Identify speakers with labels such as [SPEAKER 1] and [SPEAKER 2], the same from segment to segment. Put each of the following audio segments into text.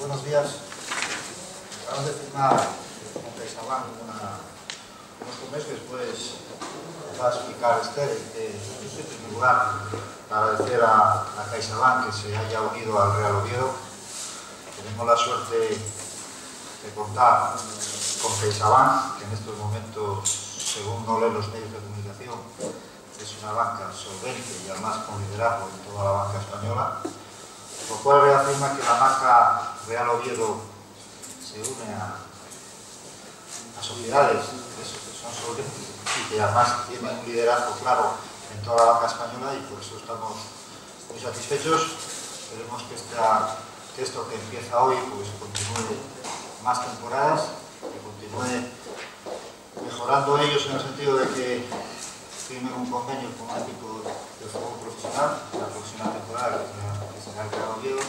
[SPEAKER 1] Buenos días. Acabamos de firmar con CaixaBank unos meses después va a explicar Esther que en primer lugar agradecer a, a CaixaBank que se haya unido al Real Oviedo. Tenemos la suerte de contar con CaixaBank, que en estos momentos, según no leen los medios de comunicación, es una banca solvente y además con liderazgo en toda la banca española lo cual reafirma que la marca Real Oviedo se une a, sociedades que son solventes y que además tienen un liderazgo claro en toda la banca española y por eso estamos muy satisfechos. Esperemos que, esta, que esto que empieza hoy pues, continúe más temporadas, que continúe mejorando ellos en el sentido de que firmen un convenio con un equipo de fútbol profesional la próxima temporada que será el Oviedo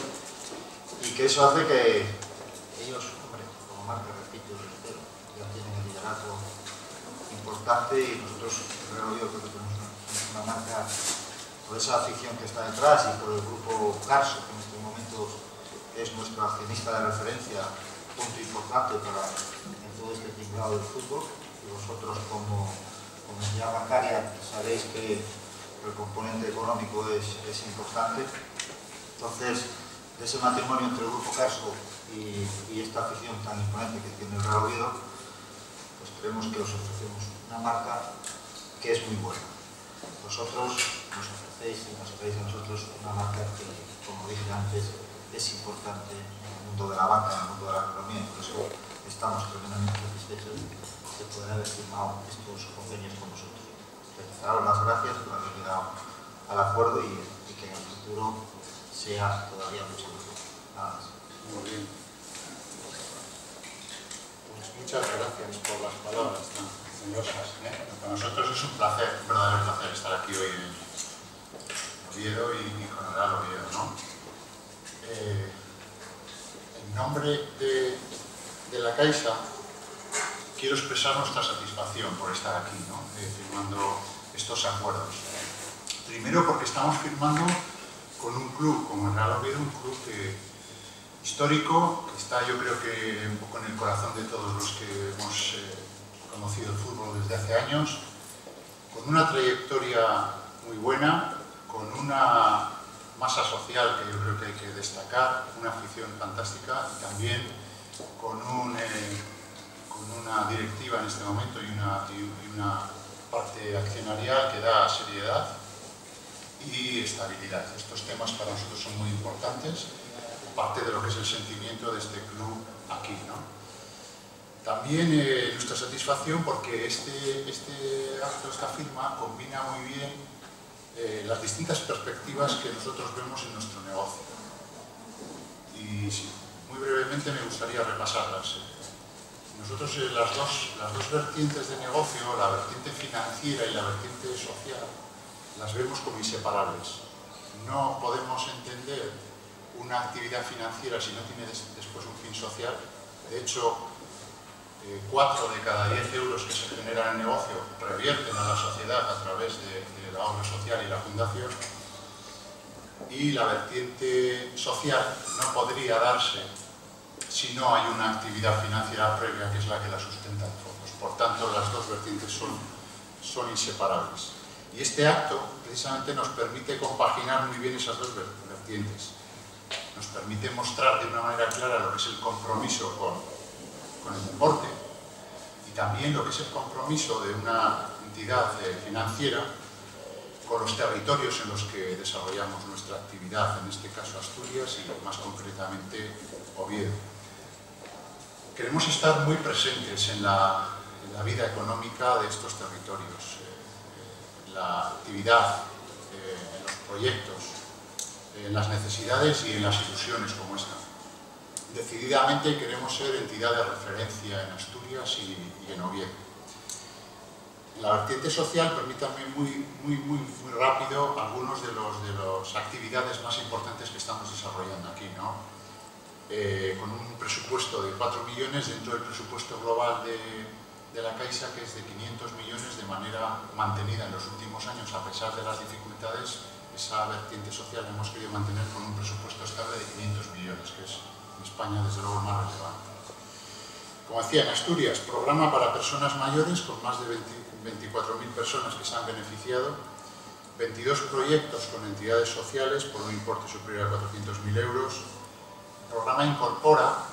[SPEAKER 1] eso hace que ellos, hombre, como marca, repito, ya tienen el liderazgo importante y nosotros, Real Oviedo, creo que tenemos una, marca por esa afición que está detrás y por el grupo Carso, que en estos momentos es nuestro accionista de referencia, punto importante para todo este tinglado del fútbol y vosotros como entidad bancaria sabéis que el componente económico es, es, importante. Entonces, de ese matrimonio entre el Grupo Carso y, esta afición tan imponente que tiene el Real Oviedo, pues creemos que os ofrecemos una marca que es muy buena. Vosotros nos ofrecéis y nos ofrecéis a nosotros una marca que, como dije antes, es importante en el mundo de la banca, en el mundo de la economía, por eso estamos tremendamente satisfechos de poder haber firmado estos convenios con nosotros. Daros las gracias por haber llegado al acuerdo y, que en el futuro sea todavía mucho mejor. Nada más.
[SPEAKER 2] Muy bien. Pues muchas gracias por las palabras tan generosas. ¿eh? Para nosotros es un placer, un verdadero placer estar aquí hoy en Oviedo y, con el Oviedo. ¿no? Eh, en nombre de, de la Caixa, quiero expresar nuestra satisfacción por estar aquí, ¿no? eh, firmando estos acuerdos. Primero porque estamos firmando con un club como el Real Oviedo, un club histórico, que está yo creo que un poco en el corazón de todos los que hemos eh, conocido el fútbol desde hace años, con una trayectoria muy buena, con una masa social que yo creo que hay que destacar, una afición fantástica y también con un... Eh, con una directiva en este momento y una, parte accionarial que da seriedad y estabilidad. Estos temas para nosotros son muy importantes, parte de lo que es el sentimiento de este club aquí. ¿no? También eh, nuestra satisfacción porque este, este acto, esta firma, combina muy bien eh, las distintas perspectivas que nosotros vemos en nuestro negocio. Y sí, muy brevemente me gustaría repasarlas. Nosotros eh, las, dos, las dos vertientes de negocio, la vertiente financiera y la vertiente social, las vemos como inseparables. No podemos entender una actividad financiera si no tiene des, después un fin social. De hecho, eh, cuatro de cada diez euros que se generan en negocio revierten a la sociedad a través de, de la obra social y la fundación. Y la vertiente social no podría darse si no hay una actividad financiera previa que es la que la sustenta en fondos. Por tanto, las dos vertientes son inseparables. Y este acto precisamente nos permite compaginar muy bien esas dos vertientes. Nos permite mostrar de una manera clara lo que es el compromiso con, el deporte y también lo que es el compromiso de una entidad eh, financiera con los territorios en los que desarrollamos nuestra actividad, en este caso Asturias y más concretamente Oviedo queremos estar muy presentes en la, en la vida económica de estos territorios, eh, la actividad, eh, los proyectos, las necesidades y las ilusiones como esta. Decididamente queremos ser entidad de referencia en Asturias y, y en Oviedo. La vertiente social, permítanme muy, muy, muy, muy rápido algunos de las de los actividades más importantes que estamos desarrollando aquí. ¿no? eh, con un presupuesto de 4 millones dentro del presupuesto global de, de, la Caixa, que es de 500 millones de manera mantenida en los últimos años, a pesar de las dificultades, esa vertiente social hemos querido mantener con un presupuesto estable de 500 millones, que es en España desde luego el más relevante. Como decía, en Asturias, programa para personas mayores con más de 24.000 personas que se han beneficiado, 22 proyectos con entidades sociales por un importe superior a 400.000 euros. El programa incorpora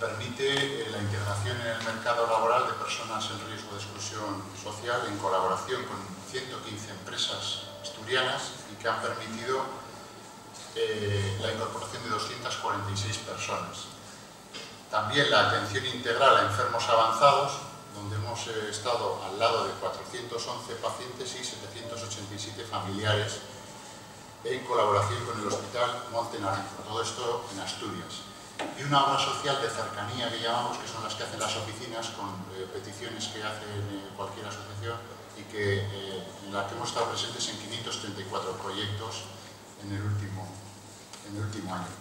[SPEAKER 2] permite eh, la integración en el mercado laboral de personas en riesgo de exclusión social en colaboración con 115 empresas asturianas y que han permitido eh, la incorporación de 246 personas. También la atención integral a enfermos avanzados, donde hemos eh, estado al lado de 411 pacientes y 787 familiares en colaboración con el Hospital Monte Todo esto en Asturias y una obra social de cercanía que llamamos, que son las que hacen las oficinas con eh, peticiones que hace eh, cualquier asociación y que, eh, en la que hemos estado presentes en 534 proyectos en el último, en el último año.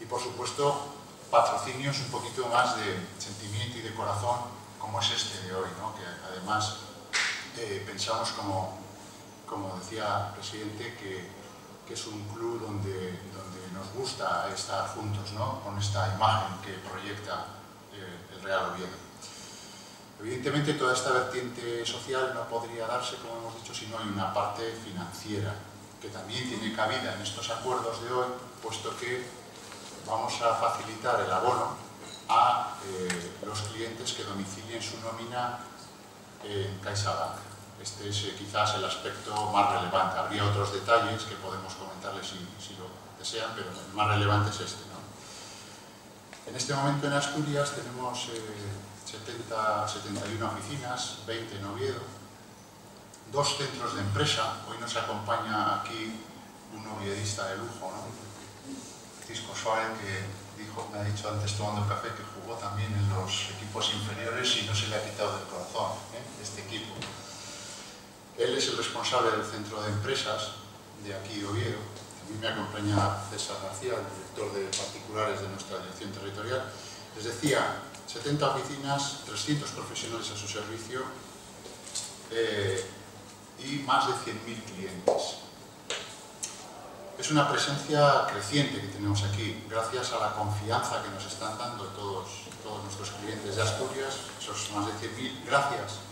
[SPEAKER 2] Y por supuesto, patrocinios un poquito más de sentimiento y de corazón, como es este de hoy, ¿no? que además pensamos, como, como decía el presidente, que, que es un club donde, gusta estar juntos ¿no? con esta imagen que proyecta eh, el Real Oviedo. Evidentemente toda esta vertiente social no podría darse, como hemos dicho, si no hay una parte financiera, que también tiene cabida en estos acuerdos de hoy, puesto que vamos a facilitar el abono a eh, los clientes que domicilien su nómina en CaixaBank. Este es eh, quizás el aspecto más relevante. Habría otros detalles que podemos comentarles si, si lo sean, pero el más relevante es este. En este momento en Asturias tenemos 70, eh, 71 oficinas, 20 en Oviedo, dos centros de empresa. Hoy nos acompaña aquí un oviedista de lujo, ¿no? Francisco Suárez, que dijo, me ha dicho antes tomando café que jugó también en los equipos inferiores y no se le ha quitado del corazón ¿eh? este equipo. Él es el responsable del centro de empresas de aquí de Oviedo me acompaña César García, el director de particulares de nuestra dirección territorial. Les decía, 70 oficinas, 300 profesionales a su servicio eh, y más de 100.000 clientes. Es una presencia creciente que tenemos aquí, gracias a la confianza que nos están dando todos, todos nuestros clientes de Asturias, esos más de 100.000, gracias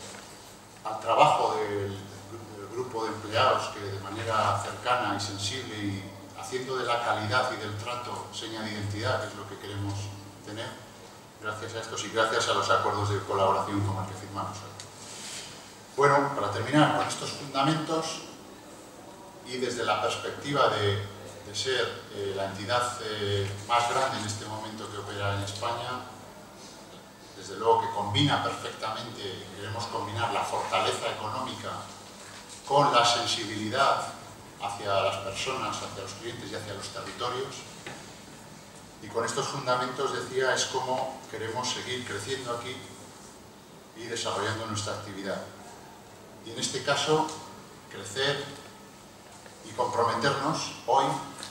[SPEAKER 2] grupo de empleados que de manera cercana y sensible y haciendo de la calidad y del trato seña de identidad, que es lo que queremos tener, gracias a estos y gracias a los acuerdos de colaboración como el que firmamos hoy. Bueno, para terminar con estos fundamentos y desde la perspectiva de, ser eh, la entidad eh, más grande en este momento que opera en España, desde luego que combina perfectamente, queremos combinar la fortaleza económica con la sensibilidad hacia las personas, hacia los clientes y hacia los territorios. Y con estos fundamentos, decía, es como queremos seguir creciendo aquí y desarrollando nuestra actividad. Y en este caso, crecer y comprometernos hoy,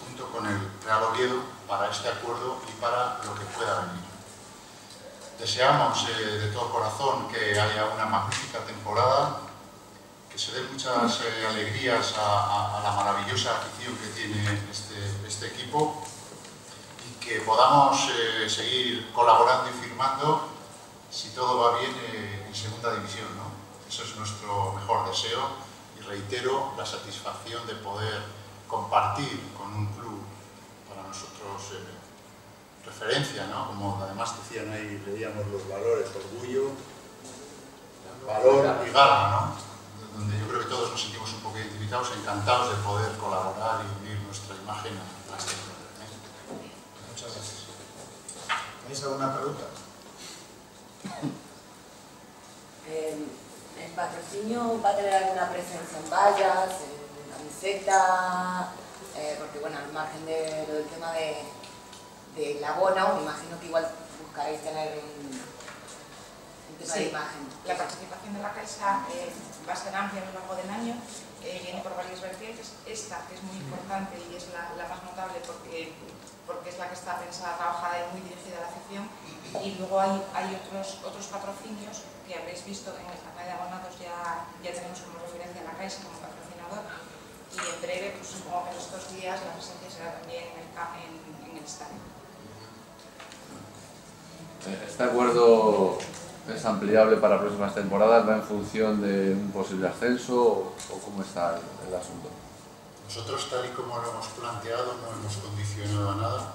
[SPEAKER 2] junto con el Real Oviedo, para este acuerdo y para lo que pueda venir. Deseamos eh, de todo corazón que haya una magnífica temporada se den muchas eh, alegrías a, la maravillosa afición que tiene este, este equipo y que podamos eh, seguir colaborando y firmando si todo va bien eh, en segunda división. ¿no? Eso es nuestro mejor deseo y reitero la satisfacción de poder compartir con un club para nosotros referencia, ¿no? como además decían ahí, leíamos los valores, orgullo, valor y gala, ¿no? donde yo creo que todos nos sentimos un poco identificados, encantados de poder colaborar y unir nuestra imagen a este problema. ¿eh?
[SPEAKER 1] Muchas gracias. ¿Tenéis alguna pregunta?
[SPEAKER 3] Eh, ¿El patrocinio va a tener alguna presencia en vallas, en camiseta? Eh, porque bueno, al margen de lo del tema de, del abono, me imagino que igual buscaréis tener un, de imagen.
[SPEAKER 4] La participación de la Caixa eh, va a ser amplia a lo largo del año, eh, viene por varias vertientes. Esta, que es muy importante y es la, más notable porque, porque es la que está pensada, trabajada y muy dirigida a la afición. Y luego hay, hay otros, otros patrocinios que habréis visto en el canal de abonados, ya, ya tenemos como referencia a la Caixa como patrocinador, y en breve, pues supongo que en estos días la presencia será también en el, en, en el estadio.
[SPEAKER 5] ¿Este acuerdo es ampliable para próximas temporadas? ¿Va en función de un posible ascenso o cómo está el, el asunto?
[SPEAKER 2] Nosotros, tal y como lo hemos planteado, no hemos condicionado a nada.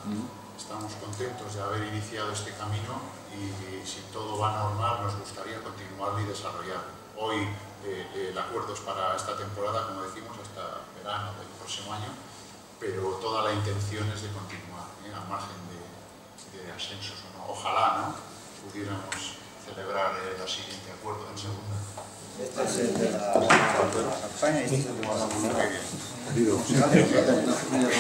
[SPEAKER 2] Estamos contentos de haber iniciado este camino y si todo va normal nos gustaría continuarlo y desarrollarlo. Hoy eh, el acuerdo es para esta temporada, como decimos, hasta verano del próximo año, pero toda la intención es de continuar, ¿eh? al margen de, de ascensos o no. Ojalá ¿no? pudiéramos celebrar el siguiente acuerdo en segunda.
[SPEAKER 1] Este es el de la, la campaña y este es el de la
[SPEAKER 2] Muy bien.
[SPEAKER 1] Nacional.